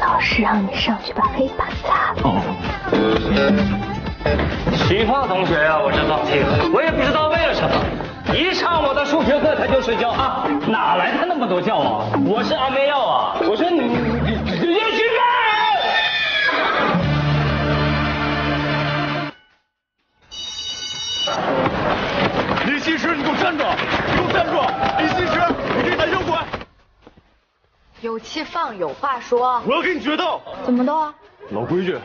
老师让你上去把黑板擦了。哦。启发同学啊，我真放弃了，我也不知道为了什么，一上我的数学课他就睡觉啊，哪来的那么多觉啊？我是安眠药啊！我说你你你你去李西施，你给我站住！你给我站住！李西施，你这个胆小鬼！有气放，有话说。我要跟你决斗！怎么斗啊？老规矩，